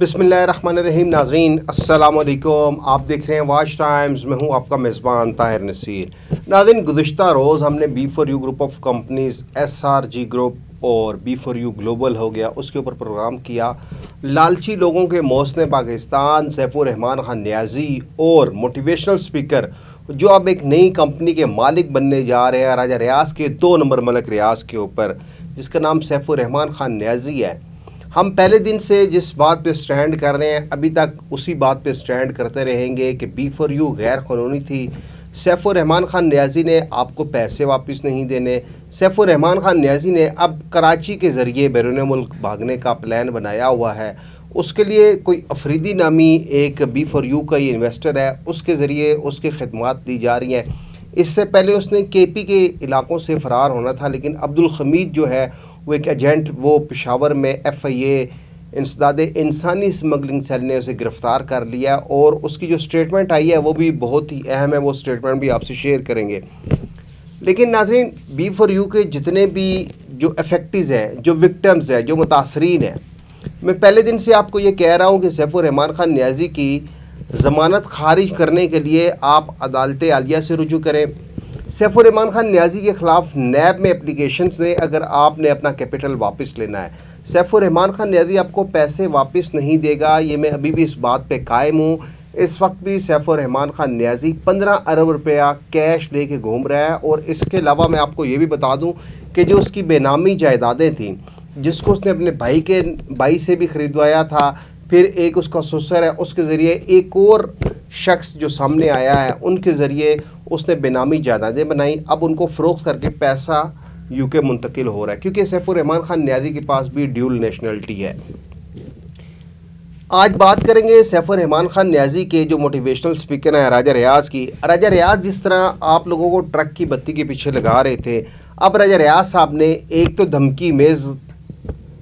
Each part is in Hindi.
बिसमीम नाजरीन असलकुम आप देख रहे हैं वाच टाइम्स में हूँ आपका मेज़बान ताहिर नसीर। नाजरीन गुज्त रोज़ हमने B for U group of companies S R G group और बी फॉर यू ग्लोबल हो गया। उसके ऊपर प्रोग्राम किया। लालची लोगों के मौसम पाकिस्तान सैफुररहमान खान न्याजी और मोटिवेशनल स्पीकर जो अब एक नई कंपनी के मालिक बनने जा रहे हैं। राजा रियाज के दो नंबर मलक रियाज के ऊपर, जिसका नाम सैफुररहमान खान न्याजी है। हम पहले दिन से जिस बात पे स्टैंड कर रहे हैं, अभी तक उसी बात पे स्टैंड करते रहेंगे कि बी फॉर यू गैर कानूनी थी सैफुररहमान खान न्याजी ने आपको पैसे वापस नहीं देने। सैफुररहमान खान न्याजी ने अब कराची के ज़रिए बैरून मुल्क भागने का प्लान बनाया हुआ है। उसके लिए कोई अफरीदी नामी एक बी फॉर यू का ही इन्वेस्टर है। उसके ज़रिए उसकी खदमात दी जा रही हैं। इससे पहले उसने के पी के इलाकों से फ़रार होना था, लेकिन अब्दुल हमीद जो है वो एक एजेंट, वो पेशावर में एफ़ आई ए इंसदाद इंसानी स्मगलिंग सेल ने उसे गिरफ़्तार कर लिया और उसकी जो स्टेटमेंट आई है, वो भी बहुत ही अहम है, वो स्टेटमेंट भी आपसे शेयर करेंगे। लेकिन नाजरीन, बी फॉर यू के जितने भी जो अफेक्टिव हैं, जो विक्टम्स हैं, जो मुतासरीन हैं, मैं पहले दिन से आपको ये कह रहा हूँ कि सैफुररहमान खान न्याजी की ज़मानत खारिज करने के लिए आप अदालत आलिया से रुजू करें। सैफुररहमान खान न्याजी के ख़िलाफ़ नैब में एप्लीकेशन दें अगर आपने अपना कैपिटल वापस लेना है। सैफुररहमान खान न्याजी आपको पैसे वापस नहीं देगा, ये मैं अभी भी इस बात पे कायम हूँ। इस वक्त भी सैफुररहमान खान न्याजी पंद्रह अरब रुपया कैश लेके घूम रहा है और इसके अलावा मैं आपको ये भी बता दूँ कि जो उसकी बेनामी जायदादें थीं, जिसको उसने अपने भाई के, भाई से भी ख़रीदवाया था, फिर एक उसका ससुर है, उसके ज़रिए एक और शख्स जो सामने आया है, उनके ज़रिए उसने बेनामी जायदादें बनाई। अब उनको फ़रोख्त करके पैसा यूके मुंतकिल हो रहा है, क्योंकि सैफुररहमान खान न्याजी के पास भी ड्यूल नेशनलिटी है। आज बात करेंगे सैफुररहमान खान न्याजी के जो मोटिवेशनल स्पीकर हैं, राजा रियाज की। राजा रियाज जिस तरह आप लोगों को ट्रक की बत्ती के पीछे लगा रहे थे, अब राजा रियाज साहब ने एक तो धमकी मेज़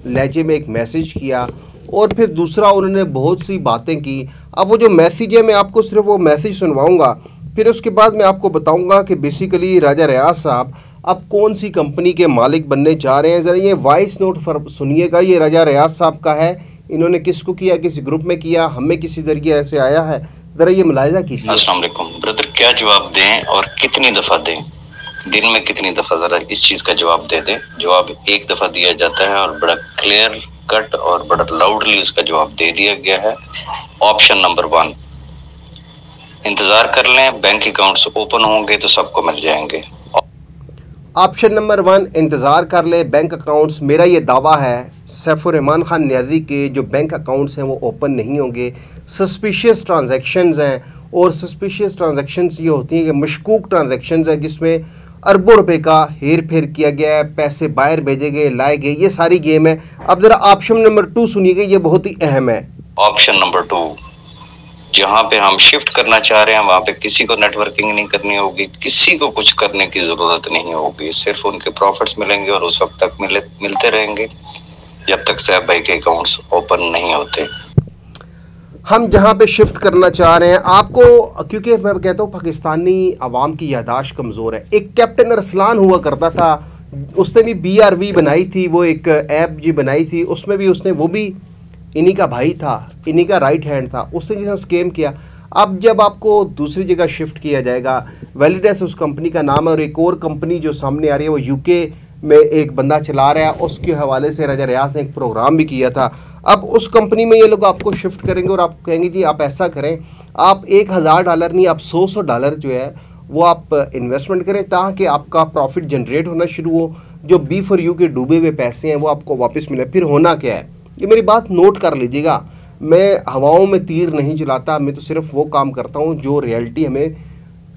लहजे में एक मैसेज किया और फिर दूसरा उन्होंने बहुत सी बातें की। अब वो जो मैसेज है, मैं आपको सिर्फ़ वो मैसेज सुनवाऊँगा, फिर उसके बाद मैं आपको बताऊँगा कि बेसिकली राजा रियाज साहब, अब कौन सी कंपनी के मालिक बनने जा रहे हैं? ज़रा ये वॉइस नोट फर, सुनिएगा, ये राजा रियाज साहब का है। इन्होंने किसको किया, किसी ग्रुप में किया, हमें किसी ज़रिए ऐसे आया है? ज़रा ये मुलायजा कीजिए। अस्सलाम ब्रदर, क्या जवाब दें और कितनी दफ़ा दें? दिन में कितनी दफ़ा? ज़रा इस चीज़ का जवाब दे दें। जवाब एक दफ़ा दिया जाता है और बड़ा क्लियर कट और बड़ा लाउडली उसका जवाब दे दिया गया है। ऑप्शन नंबर वन इंतज़ार कर लें बैंक अकाउंट्स ओपन होंगे तो सबको मिल जाएँगे। ऑप्शन नंबर वन इंतज़ार कर ले बैंक अकाउंट्स मेरा ये दावा है सैफुररहमान खान न्याजी के जो बैंक अकाउंट्स हैं वो ओपन नहीं होंगे। सस्पिशियस ट्रांजैक्शंस हैं और सस्पिशियस ट्रांजैक्शंस ये होती हैं कि मशकूक ट्रांजैक्शंस हैं जिसमें अरबों रुपए का हेर फेर किया गया है, पैसे बाहर भेजे गए, लाए गए, ये सारी गेम है। अब ज़रा ऑप्शन नंबर टू सुनिएगा ये बहुत ही अहम है। ऑप्शन नंबर टू जहाँ पे हम शिफ्ट करना चाह रहे हैं, वहाँ पे किसी को नेटवर्किंग नहीं करनी होगी, किसी को कुछ करने की ज़रूरत नहीं होगी। सिर्फ़ उनके प्रॉफिट्स मिलेंगे और उस वक्त तक मिले, मिलते रहेंगे, जब तक सैब भाई के अकाउंट्स ओपन नहीं होते। हम जहाँ पे शिफ्ट करना चाह रहे हैं, आपको, क्योंकि मैं कहता हूँ, पाकिस्तानी आवाम की यादाश्त कमज़ोर है। एक कैप्टन अरसलान हुआ करता था, उसने भी बी आर वी बनाई थी, वो एक ऐप जी बनाई थी, उसमें भी उसने, वो भी इन्हीं का भाई था, इन्हीं का राइट हैंड था, उसने जिसने स्केम किया। अब जब आपको दूसरी जगह शिफ्ट किया जाएगा वैलिडेस उस कंपनी का नाम है और एक और कंपनी जो सामने आ रही है, वो यूके में एक बंदा चला रहा है, उसके हवाले से राजा रियाज ने एक प्रोग्राम भी किया था। अब उस कंपनी में ये लोग आपको शिफ्ट करेंगे और आप कहेंगे, जी, आप ऐसा करें, आप एक हज़ार डॉलर नहीं, आप सौ सौ डॉलर जो है, वो आप इन्वेस्टमेंट करें ताकि आपका प्रॉफिट जनरेट होना शुरू हो। जो बी फॉर यू के डूबे हुए पैसे हैं, वो आपको वापस मिले। फिर होना क्या है? ये मेरी बात नोट कर लीजिएगा। मैं हवाओं में तीर नहीं चलाता, मैं तो सिर्फ़ वो काम करता हूँ जो रियलिटी हमें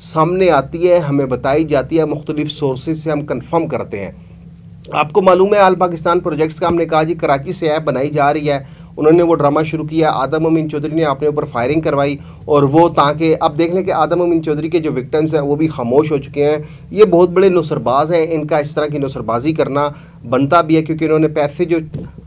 सामने आती है, हमें बताई जाती है, मुख्तलिफ़ सोर्सेज से हम कन्फर्म करते हैं। आपको मालूम है, आल पाकिस्तान प्रोजेक्ट्स का हमने कहा जी, कराची से ऐप बनाई जा रही है। उन्होंने वो ड्रामा शुरू किया। आदम अमीन चौधरी ने अपने ऊपर फायरिंग करवाई और वो ताकि, अब देख लें कि आदम अमीन चौधरी के जो विक्टम्स हैं, वो भी खामोश हो चुके हैं। ये बहुत बड़े नुसरबाज हैं, इनका इस तरह की नुसरबाजी करना बनता भी है क्योंकि इन्होंने पैसे जो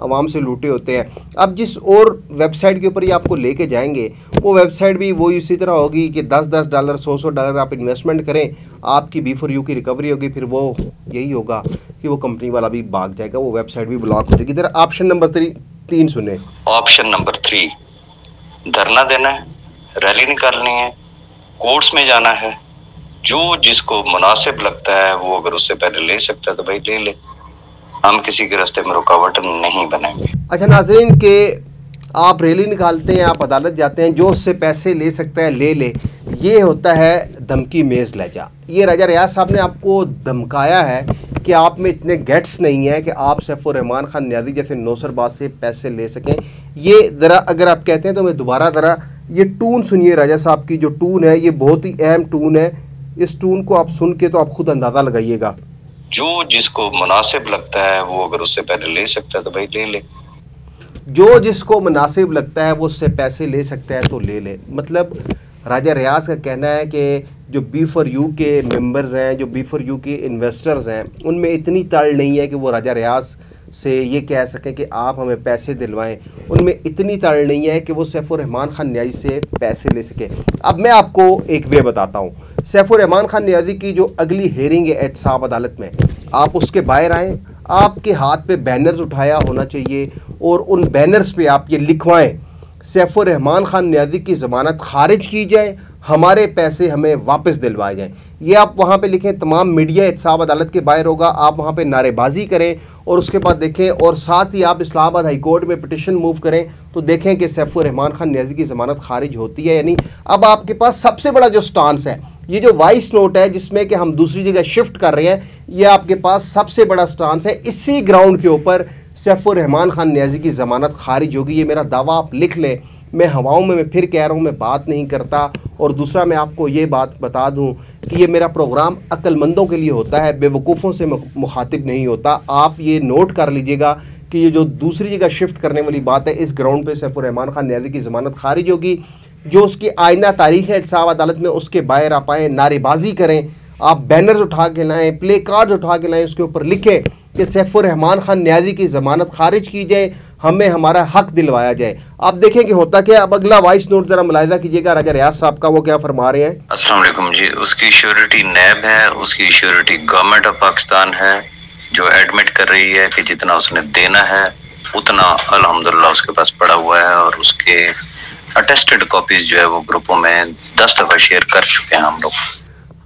आवाम से लूटे होते हैं। अब जिस और वेबसाइट के ऊपर ये आपको लेके जाएँगे, वो वेबसाइट भी वो इसी तरह होगी कि दस दस डॉलर सौ सौ डॉलर आप इन्वेस्टमेंट करें, आपकी बी फॉर यू की रिकवरी होगी, फिर वो यही होगा कि वो कंपनी वाला भी भाग जाएगा, वो वेबसाइट भी ब्लॉक हो जाएगी। इधर ऑप्शन नंबर थ्री तीन सुने। ऑप्शन नंबर थ्री धरना देना है रैली निकालनी है कोर्ट्स में जाना है जो जिसको मुनासिब लगता है वो अगर उससे पहले ले सकता है तो भाई ले ले। हम किसी के रास्ते में रुकावट नहीं बनाएँगे। अच्छा नाजरीन के आप रैली निकालते हैं आप अदालत जाते हैं जो उससे पैसे ले सकता है ले ले। ये होता है धमकी मेज़ लहजा। ये राजा रियाज साहब ने आपको धमकाया है कि आप में इतने गेट्स नहीं है कि आप रहमान खान न्याजी जैसे नौसरबाज से पैसे ले सकें। ये ज़रा अगर आप कहते हैं तो मैं दोबारा ज़रा ये टून सुनिए राजा साहब की जो टून है ये बहुत ही अहम टून है। इस टून को आप सुन के तो आप खुद अंदाज़ा लगाइएगा। जो जिसको मुनासिब लगता है वो अगर उससे पहले ले सकता है तो भाई ले ले। जो जिसको मुनासिब लगता है वो उससे पैसे ले सकता है तो ले ले। मतलब राजा रियाज का कहना है कि जो बी फॉर यू के मेंबर्स हैं, जो बी फॉर यू के इन्वेस्टर्स हैं, उनमें इतनी तड़ नहीं है कि वो राजा रियाज से ये कह सकें कि आप हमें पैसे दिलवाएँ। उनमें इतनी तड़ नहीं है कि वो सैफुररहमान खान न्याजी से पैसे ले सकें। अब मैं आपको एक वे बताता हूँ। सैफुररहमान खान न्याजी की जो अगली हेयरिंग है एहतसाब अदालत में, आप उसके बाहर आएँ। आपके हाथ पे बैनर्स उठाया होना चाहिए और उन बैनर्स पे आप ये लिखवाएँ। सैफुररहमान खान न्याजी की ज़मानत खारिज की जाए हमारे पैसे हमें वापस दिलवाए जाएँ। ये आप वहाँ पे लिखें, तमाम मीडिया एहतसाब अदालत के बाहर होगा, आप वहाँ पे नारेबाजी करें और उसके बाद देखें और साथ ही आप इस्लामाबाद हाई कोर्ट में पटिशन मूव करें तो देखें कि सैफुररहमान खान न्याजी की ज़मानत खारिज होती है यानी अब आपके पास सबसे बड़ा जो स्टांस है, ये जो वाइस नोट है, जिसमें कि हम दूसरी जगह शिफ्ट कर रहे हैं, ये आपके पास सबसे बड़ा स्टांस है। इसी ग्राउंड के ऊपर सैफुररहमान खान न्याजी की ज़मानत खारिज होगी, ये मेरा दावा आप लिख लें। मैं हवाओं में, मैं फिर कह रहा हूँ, मैं बात नहीं करता। और दूसरा, मैं आपको ये बात बता दूँ कि ये मेरा प्रोग्राम अक्लमंदों के लिए होता है, बेवकूफ़ों से मुखातिब नहीं होता। आप ये नोट कर लीजिएगा कि ये जो दूसरी जगह शिफ्ट करने वाली बात है, इस ग्राउंड पे सैफुररहमान खान न्याजी की ज़मानत खारिज होगी। जो उसकी आइंदा तारीख है साहब अदालत में, उसके बाहर आप आएँ, नारेबाजी करें। आप बैनर्स उठा के लाएँ, प्ले कार्ड उठा के लाएँ, उसके ऊपर लिखें। कि सैफुररहमान खान न्याजी की ज़मानत खारिज की जाए, हमें हमारा हक दिलवाया जाए। आप देखें कि होता क्या अब अगला वॉइस नोट जरा मुलायजा कीजिएगा, राजा रियाज साहब का वो क्या फरमा रहे हैं? अस्सलाम जी, उसकी श्योरिटी नैब है, उसकी श्योरिटी गवर्नमेंट ऑफ़ पाकिस्तान है, जो एडमिट कर रही है कि जितना उसने देना है, उतना अल्हम्दुलिल्लाह उसके पास पड़ा हुआ है और उसके अटेस्टेड कॉपीज जो है वो ग्रुपों में दस दफ़ा शेयर कर चुके हैं हम लोग।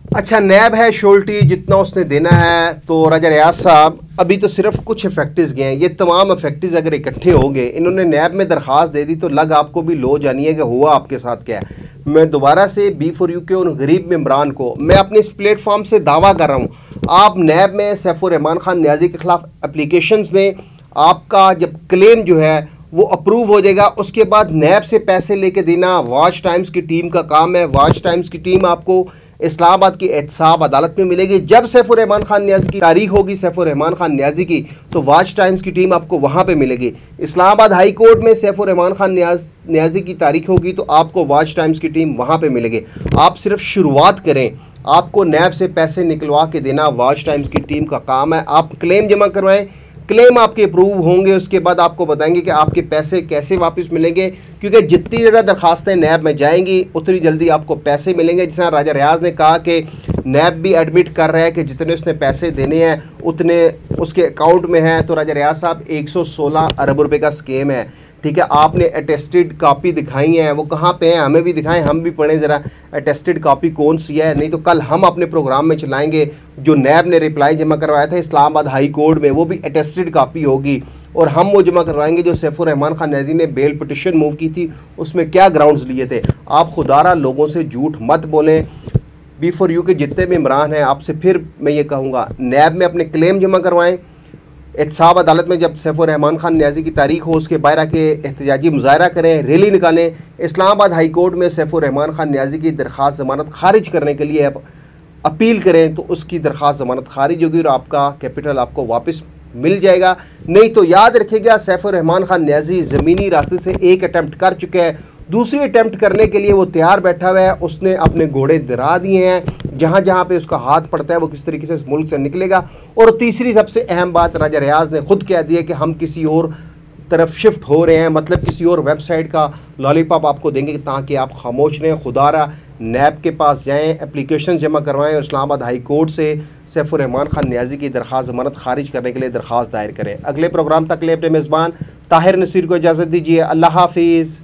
अच्छा नैब है शोल्टी, जितना उसने देना है तो राजा रियाज साहब, अभी तो सिर्फ़ कुछ इफ़ेक्टिव गए हैं। ये तमाम इफ़ेक्टिव अगर इकट्ठे हो गए, इन्होंने नैब में दरख्वास्त दे दी तो लग आपको भी लो जानिए कि हुआ आपके साथ क्या है। मैं दोबारा से बी फॉर यू के उन गरीब मम्बरान को, मैं अपने इस प्लेटफॉर्म से दावा कर रहा हूँ। आप नैब में सैफुररहमान खान न्याजी के ख़िलाफ़ अप्लीकेशन दें, आपका जब क्लेम जो है, वो अप्रूव हो जाएगा। उसके बाद नैब से पैसे लेके देना वाच टाइम्स की टीम का काम है वाच टाइम्स की टीम आपको इस्लामाबाद की एहतसाब अदालत में मिलेगी। जब सैफुररहमान खान न्याजी की तारीख होगी सैफुररहमान खान न्याजी की तो वाच टाइम्स की टीम आपको वहाँ पर मिलेगी। इस्लामाबाद हाई कोर्ट में सैफुररहमान खान न्याज, न्याजी की तारीख होगी तो आपको वाच टाइम्स की टीम वहाँ पर मिलेगी। आप सिर्फ़ शुरुआत करें। आपको नैब से पैसे निकलवा के देना वाच टाइम्स की टीम का काम है। आप क्लेम जमा करवाएँ। क्लेम आपके अप्रूव होंगे, उसके बाद आपको बताएँगे कि आपके पैसे कैसे वापस मिलेंगे, क्योंकि जितनी ज़्यादा दरखास्तें नैब में जाएँगी, उतनी जल्दी आपको पैसे मिलेंगे। जिस तरह राजा रियाज ने कहा कि नैब भी एडमिट कर रहा है कि जितने उसने पैसे देने हैं, उतने उसके अकाउंट में हैं। तो राजा रियाज साहब 116 अरब रुपए का स्कीम है। ठीक है, आपने अटेस्टेड कापी दिखाई है, वो कहाँ पे हैं, हमें भी दिखाएँ, हम भी पढ़ें ज़रा अटेस्टेड कापी कौन सी है? नहीं तो कल हम अपने प्रोग्राम में चलाएँगे, जो नैब ने रिप्लाई जमा करवाया था इस्लामाबाद हाई कोर्ट में, वो भी अटेस्टेड कापी होगी, और हम वो जमा करवाएँगे जो सैफुररहमान खान नैदी ने बेल पटिशन मूव की थी, उसमें क्या ग्राउंड्स लिए थे? आप खुदारा लोगों से झूठ मत बोलें बी फॉर यू के जितने भी इमरान हैं, आपसे फिर मैं ये कहूँगा, नैब में अपने क्लेम जमा करवाएँ एहतसाब अदालत में जब रहमान खान न्याजी की तारीख हो, उसके बाहर आके एहतजाजी मुजाहरा करें, रैली निकालें, इस्लामाबाद हाई कोर्ट में रहमान खान न्याजी की दरख्वास्त ज़मानत खारिज करने के लिए अपील करें तो उसकी दरख्वास्त ज़मानत खारिज होगी और आपका कैपिटल आपको वापस मिल जाएगा। नहीं तो याद रखिएगा रहमान खान न्याजी ज़मीनी रास्ते से एक अटैम्प्ट कर चुके हैं दूसरी अटैम्प्ट करने के लिए वो तैयार बैठा हुआ है। उसने अपने घोड़े दरा दिए हैं। जहाँ जहाँ पे उसका हाथ पड़ता है, वो किस तरीके से इस मुल्क से निकलेगा। और तीसरी सबसे अहम बात, राजा रियाज ने खुद कह दिया कि हम किसी और तरफ़ शिफ्ट हो रहे हैं। मतलब किसी और वेबसाइट का लॉलीपॉप आपको देंगे ताकि आप खामोश रहें, खुदारा नैब के पास जाएँ एप्लीकेशन जमा करवाएँ और इस्लामाबाद हाई कोर्ट से सैफुररहमान खान न्याजी की दरख्वास्त जमानत खारिज करने के लिए दरख्वास्त दायर करें। अगले प्रोग्राम तक ले अपने मेज़बान ताहिर नसीर को इजाज़त दीजिए। अल्लाह हाफिज़।